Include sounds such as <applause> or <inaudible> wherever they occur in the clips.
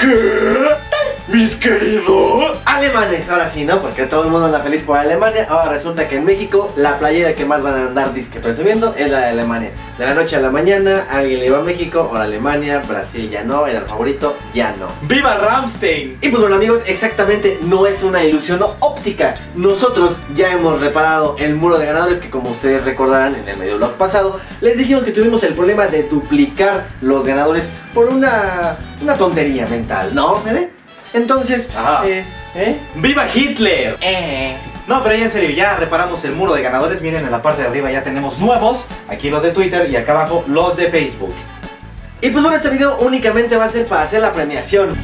¿Qué? Mis queridos Alemanes, ahora sí, ¿no? Porque todo el mundo anda feliz por Alemania. Ahora resulta que en México la playera que más van a andar disque presumiendo es la de Alemania. De la noche a la mañana, alguien le iba a México, ahora Alemania, Brasil ya no, era el favorito, ya no. ¡Viva Ramstein! Y pues bueno amigos, exactamente no es una ilusión óptica. Nosotros ya hemos reparado el muro de ganadores que como ustedes recordarán en el medio blog pasado, les dijimos que tuvimos el problema de duplicar los ganadores por una, una tontería mental, ¿no, Fede? Entonces, Ajá. eh, ¿eh? ¡Viva Hitler! Eh. No, pero ya en serio, ya reparamos el muro de ganadores. Miren, en la parte de arriba ya tenemos nuevos. Aquí los de Twitter y acá abajo los de Facebook. Y pues bueno, este video únicamente va a ser para hacer la premiación.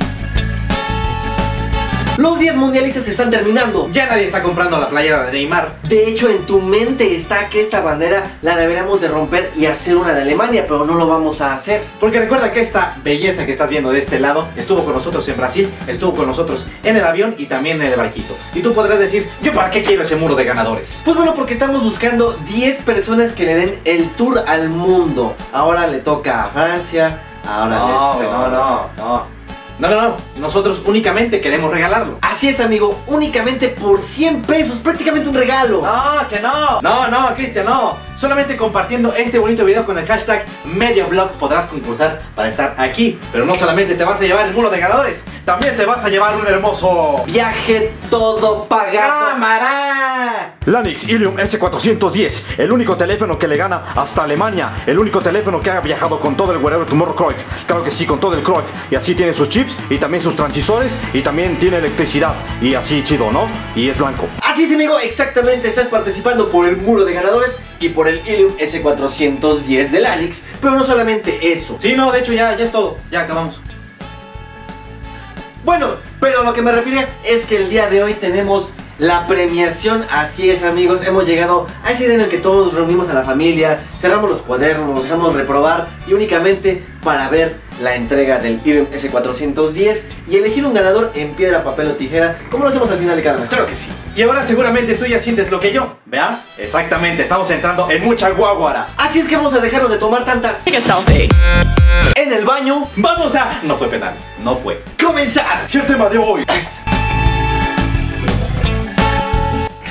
Los 10 mundialistas están terminando. Ya nadie está comprando la playera de Neymar. De hecho, en tu mente está que esta bandera la deberíamos de romper y hacer una de Alemania, pero no lo vamos a hacer. Porque recuerda que esta belleza que estás viendo de este lado estuvo con nosotros en Brasil, estuvo con nosotros en el avión y también en el barquito. Y tú podrás decir, ¿yo para qué quiero ese muro de ganadores? Pues bueno, porque estamos buscando 10 personas que le den el tour al mundo. Ahora le toca a Francia, ahora No, le no, no, no. No, no, no. Nosotros únicamente queremos regalarlo. Así es, amigo, únicamente por 100 pesos, prácticamente un regalo. No, que no. No, no, Cristian, no. Solamente compartiendo este bonito video con el hashtag MediaBlog podrás concursar para estar aquí. Pero no solamente te vas a llevar el muro de ganadores, también te vas a llevar un hermoso... Viaje todo pagado. ¡Cámara! Lanix Ilium S410, el único teléfono que le gana hasta Alemania, el único teléfono que ha viajado con todo el Wherever Tomorrow Cruyff, claro que sí, con todo el Cruyff, y así tiene sus chips y también sus transistores y también tiene electricidad y así chido, ¿no? Y es blanco. Así es, amigo, exactamente. Estás participando por el muro de ganadores y por el Ilium S410 del Alix. Pero no solamente eso. Sí, no, de hecho ya, ya es todo. Ya acabamos. Bueno, pero a lo que me refiero es que el día de hoy tenemos la premiación. Así es, amigos. Hemos llegado a ese día en el que todos nos reunimos a la familia, cerramos los cuadernos, nos dejamos reprobar y únicamente para ver la entrega del Ilium S410 y elegir un ganador en piedra, papel o tijera, como lo hacemos al final de cada mes. Claro que sí. Y ahora seguramente tú ya sientes lo que yo. ¿Vean? Exactamente, estamos entrando en mucha guaguara. Así es que vamos a dejarnos de tomar tantas en el baño. Vamos a... No fue penal, no fue. ¡Comenzar! Y el tema de hoy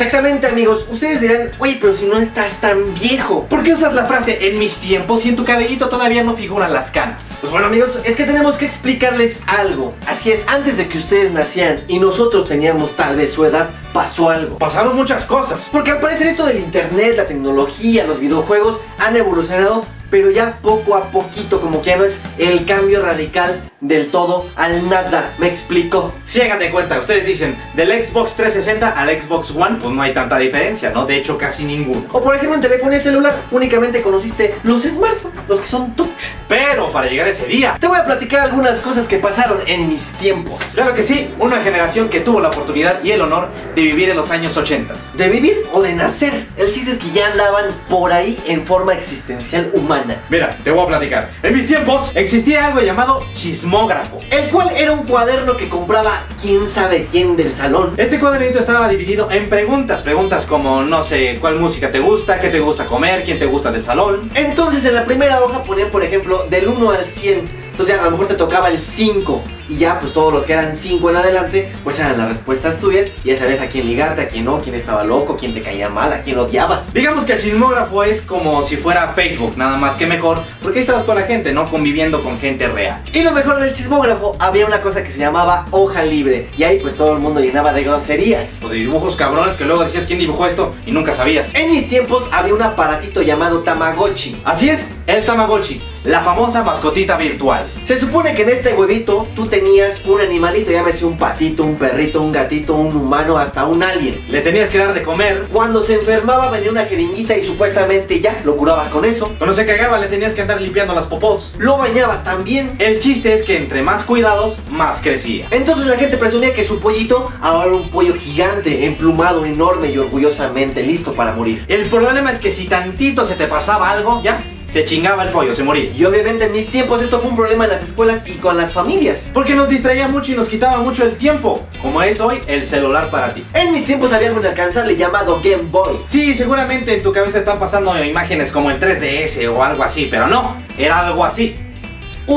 Exactamente amigos, ustedes dirán, oye, pero si no estás tan viejo. ¿Por qué usas la frase en mis tiempos y en tu cabellito todavía no figuran las canas? Pues bueno amigos, es que tenemos que explicarles algo. Así es, antes de que ustedes nacieran y nosotros teníamos tal vez su edad, pasó algo. Pasaron muchas cosas. Porque al parecer esto del internet, la tecnología, los videojuegos han evolucionado, pero ya poco a poquito, como que ya no es el cambio radical del todo al nada. ¿Me explico? Si hagan de cuenta, ustedes dicen del Xbox 360 al Xbox One, pues no hay tanta diferencia, ¿no? De hecho, casi ninguno. O por ejemplo en telefonía celular, únicamente conociste los smartphones, los que son touch. Pero para llegar a ese día, Te voy a platicar algunas cosas que pasaron en mis tiempos. claro que sí, una generación que tuvo la oportunidad y el honor de vivir en los años 80. ¿De vivir o de nacer? El chiste es que ya andaban por ahí en forma existencial humana. Mira, te voy a platicar. En mis tiempos existía algo llamado chismógrafo. El cual era un cuaderno que compraba quién sabe quién del salón. Este cuadernito estaba dividido en preguntas, preguntas como, no sé, cuál música te gusta, qué te gusta comer, quién te gusta del salón. Entonces en la primera hoja ponían, por ejemplo, del 1 al 100. Entonces a lo mejor te tocaba el 5. Y ya, pues todos los que eran 5 en adelante, pues eran las respuestas tuyas. Y ya sabías a quién ligarte, a quién no, quién estaba loco, quién te caía mal, a quién odiabas. Digamos que el chismógrafo es como si fuera Facebook, nada más que mejor, porque ahí estabas con la gente, ¿no? Conviviendo con gente real. Y lo mejor del chismógrafo, había una cosa que se llamaba hoja libre. Y ahí pues todo el mundo llenaba de groserías. O de dibujos cabrones que luego decías quién dibujó esto y nunca sabías. En mis tiempos había un aparatito llamado Tamagotchi. Así es, el Tamagotchi, la famosa mascotita virtual. Se supone que en este huevito tú tenías un animalito, llámese un patito, un perrito, un gatito, un humano, hasta un alien. Le tenías que dar de comer. Cuando se enfermaba venía una jeringuita y supuestamente ya lo curabas con eso. Cuando se cagaba le tenías que andar limpiando las popós. Lo bañabas también. El chiste es que entre más cuidados, más crecía. Entonces la gente presumía que su pollito ahora era un pollo gigante, emplumado, enorme y orgullosamente listo para morir. El problema es que si tantito se te pasaba algo, ya, se chingaba el pollo, se moría. Y obviamente en mis tiempos esto fue un problema en las escuelas y con las familias. Porque nos distraía mucho y nos quitaba mucho el tiempo, como es hoy el celular para ti. En mis tiempos había algo inalcanzable llamado Game Boy. Sí, seguramente en tu cabeza están pasando imágenes como el 3DS o algo así, pero no, era algo así.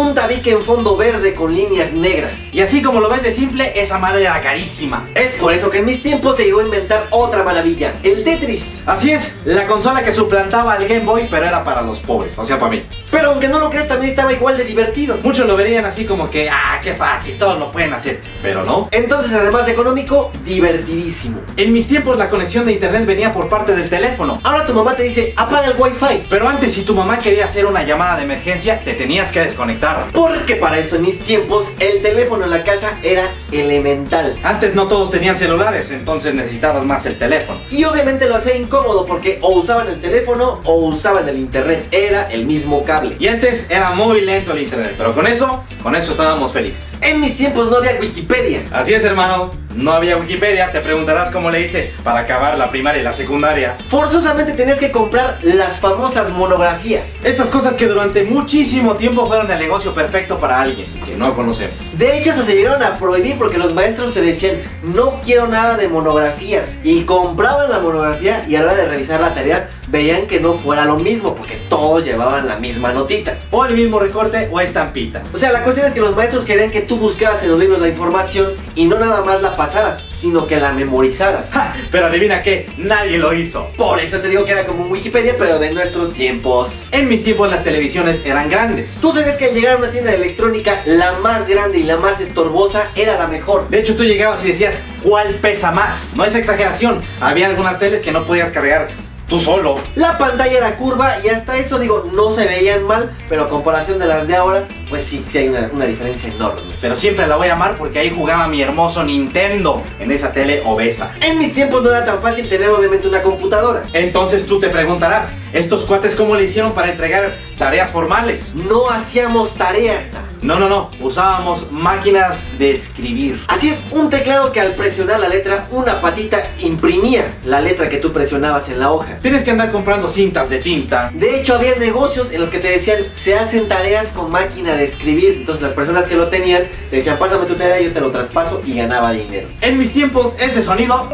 Un tabique en fondo verde con líneas negras. Y así como lo ves de simple, esa madre era carísima. Es por eso que en mis tiempos se llegó a inventar otra maravilla, el Tetris. Así es, la consola que suplantaba al Game Boy, pero era para los pobres, o sea, para mí. Pero aunque no lo creas, también estaba igual de divertido. Muchos lo verían así como que, ah, qué fácil, todos lo pueden hacer, pero no. Entonces, además de económico, divertidísimo. En mis tiempos la conexión de internet venía por parte del teléfono. Ahora tu mamá te dice, apaga el wifi. Pero antes si tu mamá quería hacer una llamada de emergencia, te tenías que desconectar. Porque para esto en mis tiempos, el teléfono en la casa era elemental. Antes no todos tenían celulares, entonces necesitabas más el teléfono. Y obviamente lo hacía incómodo porque o usaban el teléfono o usaban el internet. Era el mismo cable. Y antes era muy lento el internet, pero con eso, con eso estábamos felices. En mis tiempos no había Wikipedia. Así es, hermano. No había Wikipedia, te preguntarás cómo le hice para acabar la primaria y la secundaria. Forzosamente tenías que comprar las famosas monografías. Estas cosas que durante muchísimo tiempo fueron el negocio perfecto para alguien que no conocemos. De hecho, se llegaron a prohibir porque los maestros te decían, no quiero nada de monografías. Y compraban la monografía y a la hora de revisar la tarea veían que no fuera lo mismo porque todos llevaban la misma notita. O el mismo recorte o estampita. O sea, la cuestión es que los maestros querían que tú buscaras en los libros la información y no nada más la pasaras, sino que la memorizaras. Ja, pero adivina qué, nadie lo hizo. Por eso te digo que era como Wikipedia, pero de nuestros tiempos. En mis tiempos las televisiones eran grandes. Tú sabes que al llegar a una tienda de electrónica, la más grande y la más estorbosa era la mejor. De hecho, tú llegabas y decías, ¿cuál pesa más? No es exageración. Había algunas teles que no podías cargar tú solo. La pantalla era curva y hasta eso digo, no se veían mal, pero a comparación de las de ahora, pues sí, sí hay una, una diferencia enorme. Pero siempre la voy a amar porque ahí jugaba mi hermoso Nintendo en esa tele obesa. En mis tiempos no era tan fácil tener obviamente una computadora. Entonces tú te preguntarás, ¿estos cuates cómo le hicieron para entregar tareas formales? No hacíamos tarea. No, no, no, usábamos máquinas de escribir. Así es, un teclado que al presionar la letra, una patita imprimía la letra que tú presionabas en la hoja. Tienes que andar comprando cintas de tinta. De hecho, había negocios en los que te decían, se hacen tareas con máquina de escribir. Entonces las personas que lo tenían, te decían, pásame tu tarea, yo te lo traspaso y ganaba dinero. En mis tiempos, este sonido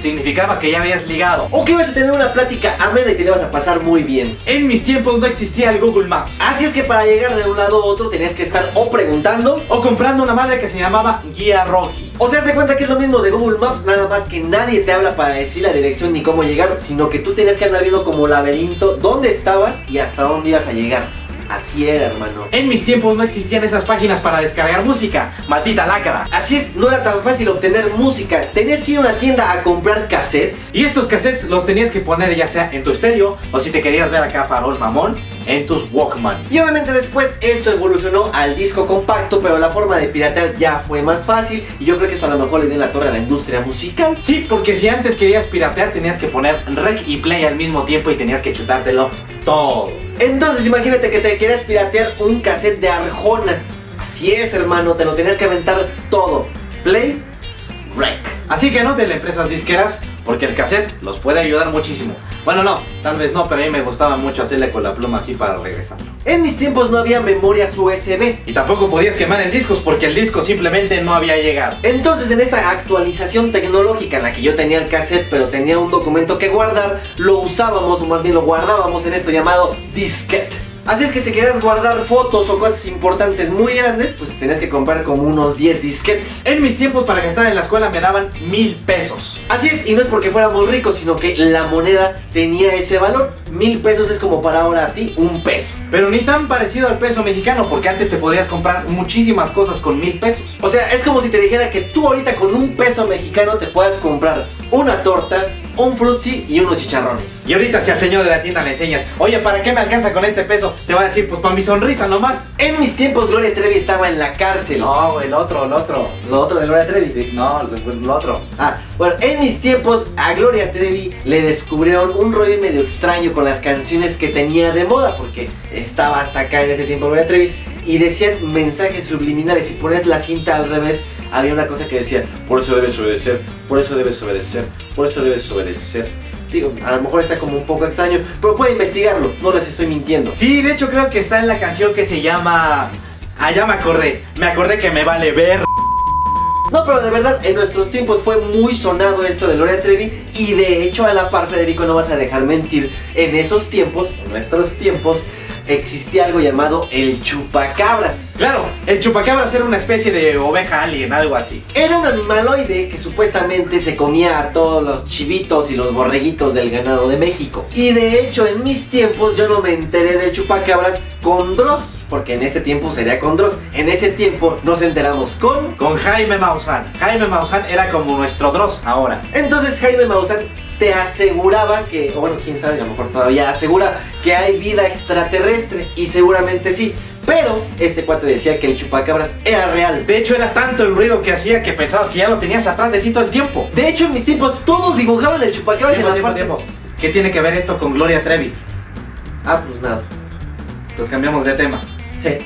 significaba que ya habías ligado. O que ibas a tener una plática amena y te la ibas a pasar muy bien. En mis tiempos no existía el Google Maps. Así es que para llegar de un lado a otro tenías que estar o preguntando O comprando una madre que se llamaba Guía Roji. O sea, se cuenta que es lo mismo de Google Maps, nada más que nadie te habla para decir la dirección ni cómo llegar, sino que tú tenías que andar viendo como laberinto dónde estabas y hasta dónde ibas a llegar. Así era, hermano. En mis tiempos no existían esas páginas para descargar música. Maldita lácara. Así es, no era tan fácil obtener música. Tenías que ir a una tienda a comprar cassettes. Y estos cassettes los tenías que poner ya sea en tu estéreo o si te querías ver acá farol mamón, en tus Walkman. Y obviamente después esto evolucionó al disco compacto, pero la forma de piratear ya fue más fácil. Y yo creo que esto a lo mejor le dio la torre a la industria musical. Sí, porque si antes querías piratear tenías que poner rec y play al mismo tiempo y tenías que chutártelo todo. Entonces imagínate que te quieras piratear un cassette de Arjona. Así es, hermano, te lo tenías que aventar todo. Play, rec. Así que no te le empresas disqueras porque el cassette los puede ayudar muchísimo. Bueno, no, tal vez no, pero a mí me gustaba mucho hacerle con la pluma así para regresarlo. En mis tiempos no había memorias USB. Y tampoco podías quemar en discos porque el disco simplemente no había llegado. Entonces en esta actualización tecnológica en la que yo tenía el cassette pero tenía un documento que guardar, lo usábamos o más bien lo guardábamos en esto llamado disquete. Así es que si querías guardar fotos o cosas importantes muy grandes, pues tenías que comprar como unos 10 disquetes. En mis tiempos para gastar en la escuela me daban mil pesos. Así es, y no es porque fuéramos ricos, sino que la moneda tenía ese valor. Mil pesos es como para ahora a ti un peso. Pero ni tan parecido al peso mexicano porque antes te podías comprar muchísimas cosas con mil pesos. O sea, es como si te dijera que tú ahorita con un peso mexicano te puedas comprar una torta, un frutzi y unos chicharrones. Y ahorita si al señor de la tienda le enseñas, oye, ¿para qué me alcanza con este peso? Te va a decir, pues para mi sonrisa nomás. En mis tiempos Gloria Trevi estaba en la cárcel. No, el otro, el otro. Lo otro de Gloria Trevi, sí. No, el otro. Ah, bueno, en mis tiempos a Gloria Trevi le descubrieron un rollo medio extraño con las canciones que tenía de moda, porque estaba hasta acá en ese tiempo Gloria Trevi y decían mensajes subliminales. Si pones la cinta al revés, había una cosa que decía, por eso debes obedecer, por eso debes obedecer, por eso debes obedecer. Digo, a lo mejor está como un poco extraño, pero puede investigarlo, no les estoy mintiendo. Sí, de hecho creo que está en la canción que se llama... Ah, ya me acordé. Me acordé que me vale ver. No, pero de verdad, en nuestros tiempos fue muy sonado esto de Gloria Trevi y de hecho a la par, Federico, no vas a dejar mentir, en esos tiempos, en nuestros tiempos, existía algo llamado el chupacabras. Claro, el chupacabras era una especie de oveja alien, algo así. Era un animaloide que supuestamente se comía a todos los chivitos y los borreguitos del ganado de México. Y de hecho, en mis tiempos yo no me enteré del chupacabras con Dross, porque en este tiempo sería con Dross. En ese tiempo nos enteramos con... Con Jaime Maussan. Jaime Maussan era como nuestro Dross ahora. Entonces Jaime Maussan te aseguraba que, o bueno, quién sabe, a lo mejor todavía asegura que hay vida extraterrestre. Y seguramente sí. Pero este cuate decía que el chupacabras era real. De hecho, era tanto el ruido que hacía que pensabas que ya lo tenías atrás de ti todo el tiempo. De hecho, en mis tiempos todos dibujaban el chupacabras en Tiempo, la tiempo, parte- tiempo. ¿Qué tiene que ver esto con Gloria Trevi? Ah, pues nada. Entonces cambiamos de tema. Sí.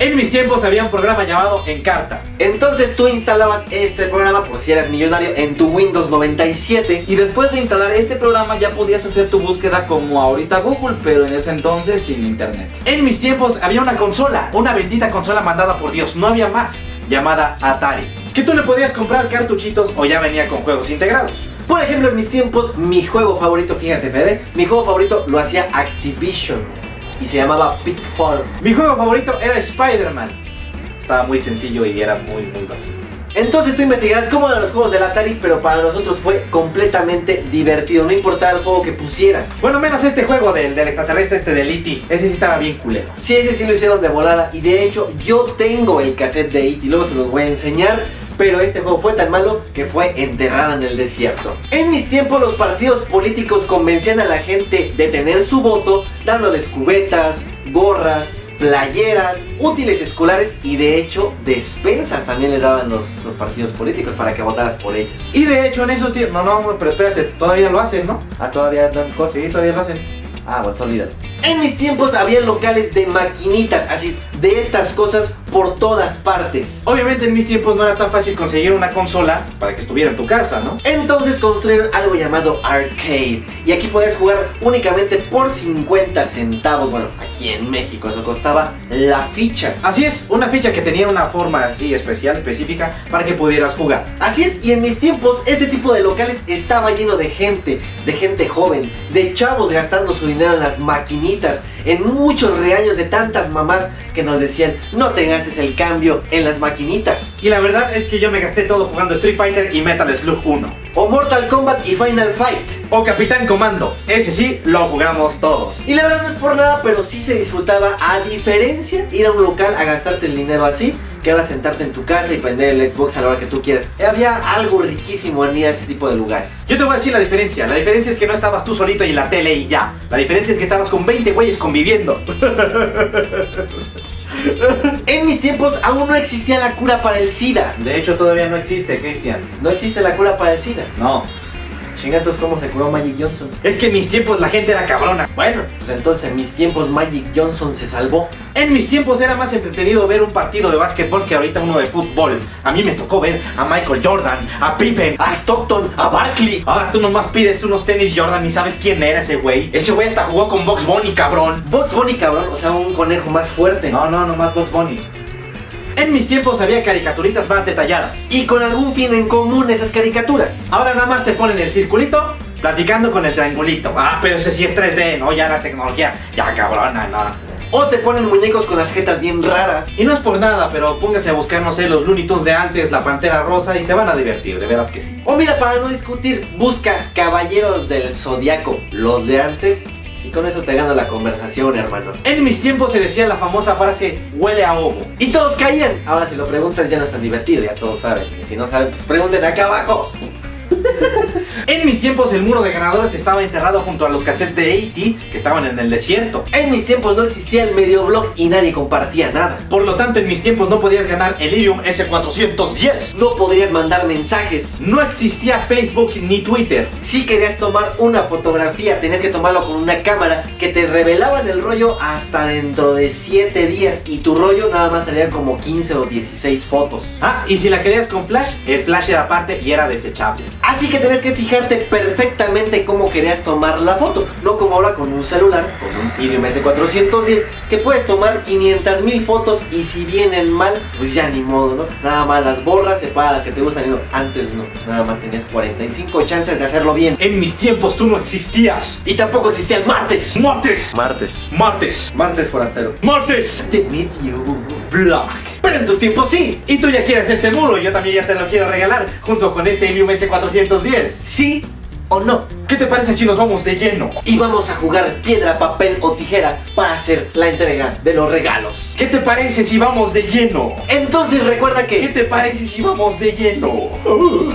En mis tiempos había un programa llamado Encarta. Entonces tú instalabas este programa, por si eras millonario, en tu Windows 97. Y después de instalar este programa ya podías hacer tu búsqueda como ahorita Google, pero en ese entonces sin internet. En mis tiempos había una consola, una bendita consola mandada por Dios, no había más, llamada Atari. Que tú le podías comprar cartuchitos o ya venía con juegos integrados. Por ejemplo, en mis tiempos, mi juego favorito, fíjate, Fede, mi juego favorito lo hacía Activision. Y se llamaba Pitfall. Mi juego favorito era Spider-Man. Estaba muy sencillo y era muy, muy básico. Entonces tú investigarás cómo eran los juegos del Atari, pero para nosotros fue completamente divertido. No importaba el juego que pusieras. Bueno, menos este juego del, del extraterrestre, este del E.T. Ese sí estaba bien culero. Sí, ese sí lo hicieron de volada. Y de hecho, yo tengo el cassette de E.T. Luego se los voy a enseñar. Pero este juego fue tan malo que fue enterrada en el desierto. En mis tiempos, los partidos políticos convencían a la gente de tener su voto, dándoles cubetas, gorras, playeras, útiles escolares y de hecho despensas también les daban los, los partidos políticos para que votaras por ellos. Y de hecho, en esos tiempos. No, no, pero espérate, todavía lo hacen, ¿no? Ah, todavía dan cosas. Sí, todavía lo hacen. Ah, bueno, olvídalo. En mis tiempos había locales de maquinitas, así es, de estas cosas por todas partes. Obviamente en mis tiempos no era tan fácil conseguir una consola para que estuviera en tu casa, ¿no? Entonces construyeron algo llamado arcade y aquí podías jugar únicamente por 50 centavos. Bueno, aquí en México eso costaba la ficha. Así es, una ficha que tenía una forma así especial, específica, para que pudieras jugar. Así es, y en mis tiempos este tipo de locales estaba lleno de gente, de gente joven, de chavos gastando su dinero en las maquinitas, en muchos regaños de tantas mamás que nos decían, no te gastes el cambio en las maquinitas. Y la verdad es que yo me gasté todo jugando Street Fighter y Metal Slug 1. O Mortal Kombat y Final Fight. O Capitán Comando, ese sí lo jugamos todos. Y la verdad no es por nada, pero sí se disfrutaba a diferencia ir a un local a gastarte el dinero así que ahora sentarte en tu casa y prender el Xbox a la hora que tú quieras. Había algo riquísimo en ir a ese tipo de lugares. Yo te voy a decir la diferencia. La diferencia es que no estabas tú solito y la tele y ya. La diferencia es que estabas con 20 güeyes conviviendo. <laughs> En mis tiempos aún no existía la cura para el SIDA. De hecho, todavía no existe, Cristian. No existe la cura para el SIDA. No. Chingatos, ¿cómo se curó Magic Johnson? Es que en mis tiempos la gente era cabrona. Bueno, pues entonces en mis tiempos Magic Johnson se salvó. En mis tiempos era más entretenido ver un partido de básquetbol que ahorita uno de fútbol. A mí me tocó ver a Michael Jordan, a Pippen, a Stockton, a Barkley. Ahora tú nomás pides unos tenis Jordan y sabes quién era ese güey. Ese güey hasta jugó con Box Bunny, cabrón. Box Bunny, cabrón, o sea, un conejo más fuerte. No, no, nomás Box Bunny. En mis tiempos había caricaturitas más detalladas. Y con algún fin en común esas caricaturas. Ahora nada más te ponen el circulito platicando con el triangulito. Ah, pero ese sí es 3D, ¿no? Ya la tecnología, ya cabrona, no. O te ponen muñecos con las jetas bien raras. Y no es por nada, pero pónganse a buscar, no sé, los Looney Tunes de antes, la Pantera Rosa y se van a divertir, de veras que sí. O mira, para no discutir, busca Caballeros del Zodiaco, los de antes. Con eso te gano la conversación, hermano. En mis tiempos se decía la famosa frase huele a ovo. Y todos caían. Ahora si lo preguntas ya no es tan divertido, ya todos saben. Y si no saben, pues pregunten acá abajo. En mis tiempos el muro de ganadores estaba enterrado junto a los cassettes de A.T. que estaban en el desierto. En mis tiempos no existía el medioblog y nadie compartía nada. Por lo tanto, en mis tiempos no podías ganar el Irium S410. No podrías mandar mensajes. No existía Facebook ni Twitter. Si querías tomar una fotografía, tenías que tomarlo con una cámara que te revelaban el rollo hasta dentro de 7 días. Y tu rollo nada más tenía como 15 o 16 fotos. Ah, y si la querías con flash, el flash era aparte y era desechable. Así que tenías que fijarte perfectamente cómo querías tomar la foto. No como ahora con un celular, con un Ilium S410, que puedes tomar 500 mil fotos y si vienen mal, pues ya ni modo, ¿no? Nada más las borras, separa las que te gustan y no. Antes no, nada más tenías 45 chances de hacerlo bien. En mis tiempos tú no existías. Y tampoco existía el martes. Martes. Martes. Martes. Martes forastero. Martes. Te metió. Black. Pero en tus tiempos sí. Y tú ya quieres este muro, yo también ya te lo quiero regalar junto con este Ilium S410. ¿Sí o no? ¿Qué te parece si nos vamos de lleno? Y vamos a jugar piedra, papel o tijera para hacer la entrega de los regalos. ¿Qué te parece si vamos de lleno? Entonces recuerda ¿Qué que te parece si vamos de lleno?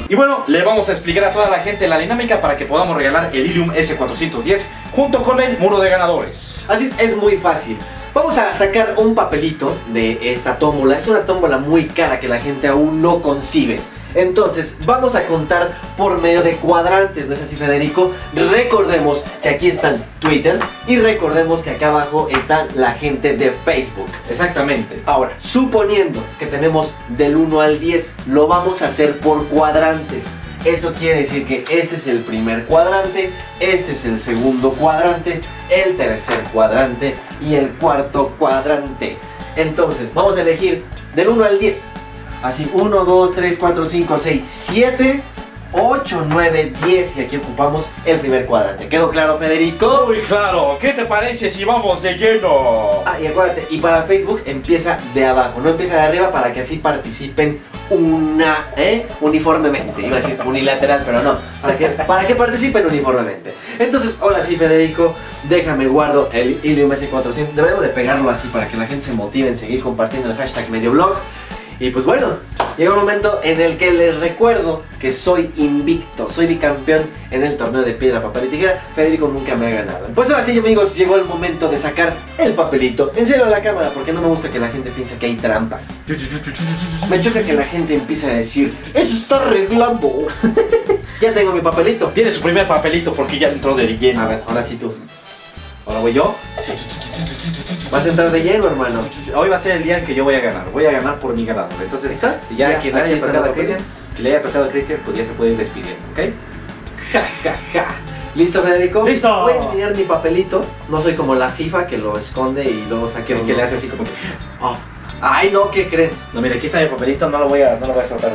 Y bueno, le vamos a explicar a toda la gente la dinámica para que podamos regalar el Ilium S410 junto con el muro de ganadores. así es, es muy fácil. Vamos a sacar un papelito de esta tómbola. Es una tómbola muy cara que la gente aún no concibe. Entonces, vamos a contar por medio de cuadrantes, ¿no es así, Federico? Recordemos que aquí están Twitter y recordemos que acá abajo está la gente de Facebook. Exactamente. Ahora, suponiendo que tenemos del 1 al 10, lo vamos a hacer por cuadrantes. Eso quiere decir que este es el primer cuadrante, este es el segundo cuadrante, el tercer cuadrante y el cuarto cuadrante. Entonces, vamos a elegir del 1 al 10. Así, 1, 2, 3, 4, 5, 6, 7, 8, 9, 10 y aquí ocupamos el primer cuadrante. ¿Quedó claro, Federico? Muy claro. ¿Qué te parece si vamos de lleno? Ah, y acuérdate, y para Facebook empieza de abajo, no empieza de arriba para que así participen una, ¿eh? uniformemente. Iba a decir unilateral, pero no. Para que, para que participen uniformemente. Entonces, ahora sí, Federico, déjame guardo el Ilium S400. Deberíamos de pegarlo así para que la gente se motive en seguir compartiendo el hashtag medioblog. Y pues bueno, llega un momento en el que les recuerdo que soy invicto, soy bicampeón en el torneo de piedra, papel y tijera. Federico nunca me ha ganado. Pues ahora sí, amigos, llegó el momento de sacar el papelito. En serio a la cámara, porque no me gusta que la gente piense que hay trampas. Me choca que la gente empiece a decir, eso está arreglando. <laughs> ya tengo mi papelito. Tiene su primer papelito porque ya entró de lleno. A ver, ahora sí tú. ¿Ahora voy yo? Vas a entrar de lleno, hermano. Hoy va a ser el día en que yo voy a ganar. Voy a ganar por mi ganador. Entonces, ¿Está? ya, Ya, quien haya tocado el a Christian, que le haya tocado a Christian, pues ya se puede ir despidiendo, ¿ok? Ja, ja, ja. ¿Listo, Federico? ¡Listo! Voy a enseñar mi papelito. No soy como la FIFA que lo esconde y luego saque Que, uno. que le hace así como que... Oh. Ay, no, ¿qué creen? No, mira, aquí está mi papelito, no lo voy a, no lo voy a soltar.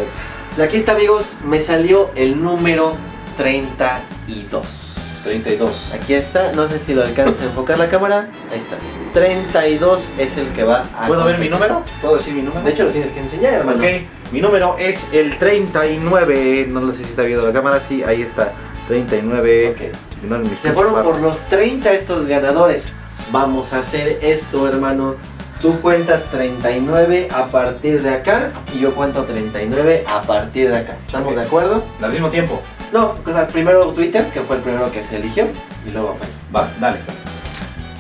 de- Aquí está, amigos, me salió el número 32. 32. Aquí está, no sé si lo alcanza a enfocar la cámara. Ahí está. 32 es el que va a. ¿Puedo ver mi número? ¿Puedo decir mi número? De hecho, lo tienes que enseñar, hermano. Ok, mi número es el 39. No lo sé si está viendo la cámara, sí, ahí está. 39. Ok. No, en mi Se fueron por los 30 estos ganadores. Vamos a hacer esto, hermano. Tú cuentas 39 a partir de acá y yo cuento 39 a partir de acá. ¿Estamos de acuerdo? Al mismo tiempo. No, o sea, primero Twitter, que fue el primero que se eligió, y luego Facebook. Va, dale.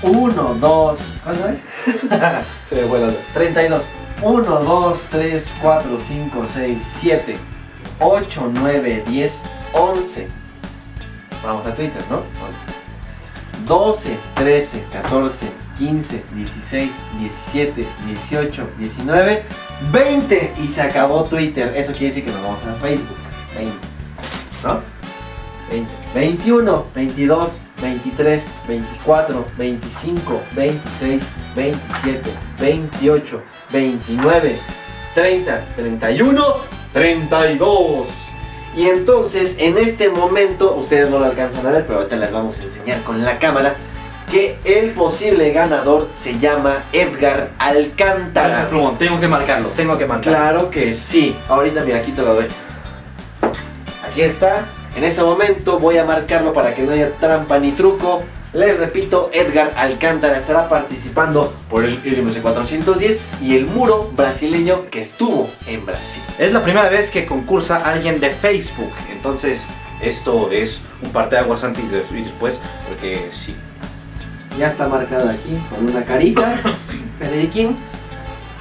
1, 2, ¿cuánto? <laughs> Se me fue la... 32. 1, 2, 3, 4, 5, 6, 7, 8, 9, 10, 11. Vamos a Twitter, ¿no? 11. 12, 13, 14, 15, 16, 17, 18, 19, 20 y se acabó Twitter. Eso quiere decir que nos vamos a Facebook. 20. ¿No? 20. 21, 22, 23, 24, 25, 26, 27, 28, 29, 30, 31, 32. Y entonces, en este momento, ustedes no lo alcanzan a ver, pero ahorita les vamos a enseñar con la cámara, que el posible ganador se llama Edgar Alcántara. tengo que marcarlo, tengo que marcarlo. Claro que sí. Ahorita, mira, aquí te lo doy. Aquí está. En este momento voy a marcarlo para que no haya trampa ni truco. Les repito, Edgar Alcántara estará participando por el LMC 410 y el muro brasileño que estuvo en Brasil. Es la primera vez que concursa alguien de Facebook, entonces esto es un parteaguas antes y después, porque sí. Ya está marcado aquí con una carita. <coughs> Federiquín.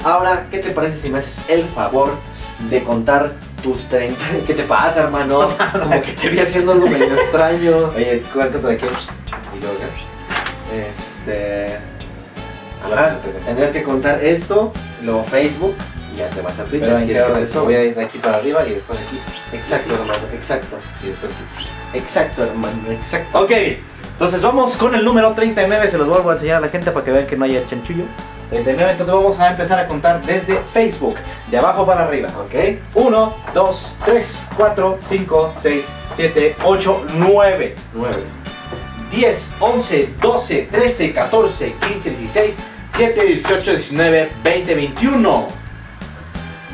Ahora, ¿qué te parece si me haces el favor de contar tus 30? <laughs> ¿Qué te pasa, hermano? <laughs> Como que te vi haciendo algo medio <laughs> extraño. Oye, ¿cuántos de aquí? Y luego, Este. Ajá, tendrías que contar esto, luego Facebook y ya te vas a Twitter. Pero en qué orden? eso- Voy a ir de aquí para arriba y después aquí. Exacto, hermano, exacto. Y después aquí. Exacto, hermano, exacto. Ok, entonces vamos con el número 39, se los vuelvo a enseñar a la gente para que vean que no haya chanchullo. 39, entonces vamos a empezar a contar desde Facebook, de abajo para arriba. ¿Ok? 1, 2, 3, 4, 5, 6, 7, 8, 9, 9. 10, 11, 12, 13, 14, 15, 16, 17, 18, 19, 20, 21,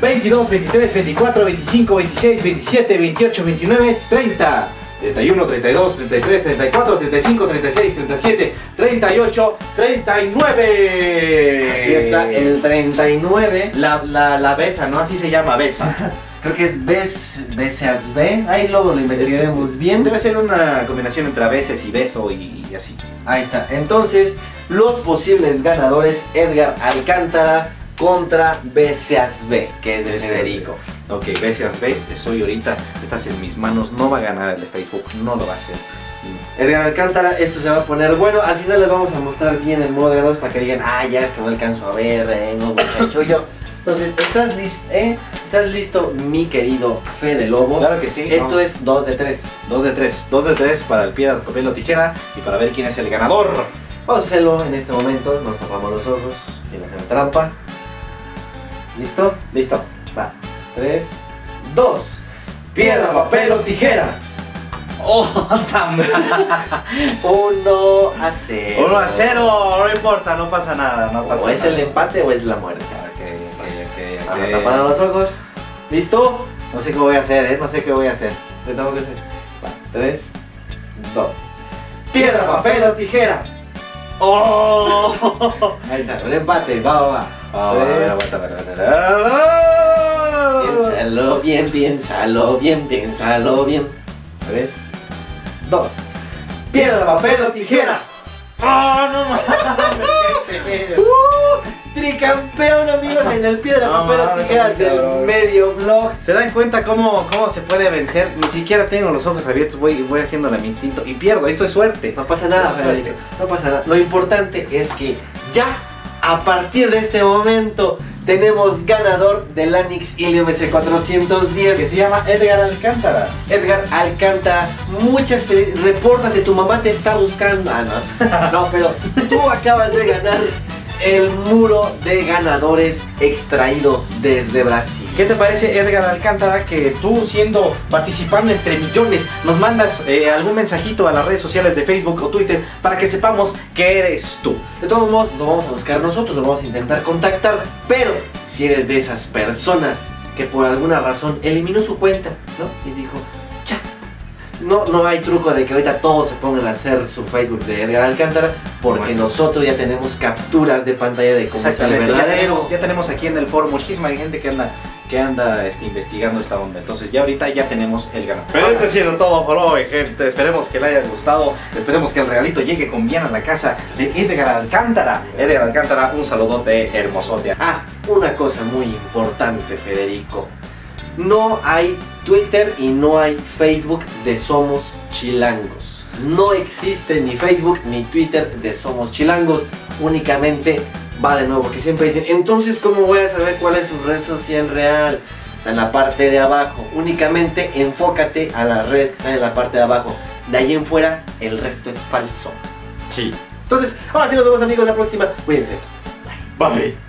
22, 23, 24, 25, 26, 27, 28, 29, 30, 31, 32, 33, 34, 35, 36, 37, 38, 39. Empieza el 39. La, la, la besa, ¿no? Así se llama besa. <laughs> Creo que es Bes, Beseas B. Ahí luego lo investigaremos bien. Debe ser una combinación entre veces y beso y, y así. Ahí está. Entonces, los posibles ganadores: Edgar Alcántara contra Beseas B, que es de Federico. Ok, gracias, ve, estoy ahorita, estás en mis manos, no va a ganar el de Facebook, no lo va a hacer. Edgar Alcántara, esto se va a poner bueno. Al final les vamos a mostrar bien el modo de ganadores para que digan, ah, ya es que no alcanzo a ver, eh, no muchacho yo. Entonces, ¿estás listo, eh? ¿Estás listo, mi querido Fede Lobo? Claro que sí. Esto es 2 de 3. Dos de tres, dos de tres para el piedra, papel o tijera y para ver quién es el ganador. Vamos a hacerlo en este momento. Nos tapamos los ojos sin hacer trampa. ¿Listo? Listo. Va. 3, 2. Piedra, papel o tijera. <laughs> Oh, tan 1 <laughs> a 0. 1 a 0, no importa, no pasa nada, no pasa O es nada. el empate o es la muerte. Ok, ok, ok, Vamos ok. a tapar los ojos. ¿Listo? No sé qué voy a hacer, eh, no sé qué voy a hacer. ¿Qué tengo que hacer? Va. 3, 2. Piedra, papel o tijera. Oh. <laughs> Ahí está, un empate. Va, va, va. Ver, Tres. aguanta, aguanta, aguanta. Bien, piénsalo bien, piénsalo bien. 3, 2. Piedra, papel o tijera. ¡Oh, no mames! <laughs> ¡Uh! Tricampeón, amigos, en el piedra, No papel o tijera cabrón. del medio blog. ¿Se dan cuenta cómo, cómo se puede vencer? Ni siquiera tengo los ojos abiertos, voy, voy haciéndole a mi instinto y pierdo. Esto es suerte. No pasa nada, No, Federico. No pasa nada. Lo importante es que ya a partir de este momento tenemos ganador del Anix Ilium Que S410. se llama Edgar Alcántara. Edgar Alcántara, muchas felicidades. Repórtate, tu mamá te está buscando. Ah, no. <laughs> No, pero tú acabas de ganar el muro de ganadores extraído desde Brasil. ¿Qué te parece Edgar Alcántara que tú siendo participando entre millones nos mandas eh, algún mensajito a las redes sociales de Facebook o Twitter para que sepamos que eres tú? De todos modos, lo vamos a buscar nosotros, lo vamos a intentar contactar. Pero si eres de esas personas que por alguna razón eliminó su cuenta, ¿no? Y dijo. No, no hay truco de que ahorita todos se pongan a hacer su Facebook de Edgar Alcántara, porque Bueno. nosotros ya tenemos capturas de pantalla de cómo está el verdadero. tenemos, ya tenemos aquí en el foro muchísima gente que anda que anda este, investigando esta onda. Entonces ya ahorita ya tenemos el ganador. Pero eso ha sido todo por hoy, gente. Esperemos que le haya gustado. Esperemos que el regalito llegue con bien a la casa de Edgar Alcántara. Edgar Alcántara, un saludote hermosote. Ah, una cosa muy importante, Federico. No hay Twitter y no hay Facebook de Somos Chilangos. No existe ni Facebook ni Twitter de Somos Chilangos. Únicamente va de nuevo, porque siempre dicen, entonces ¿cómo voy a saber cuál es su red social real? Está en la parte de abajo. Únicamente enfócate a las redes que están en la parte de abajo. De ahí en fuera, el resto es falso. Sí. Entonces, ahora sí nos vemos amigos la próxima. Cuídense. Bye.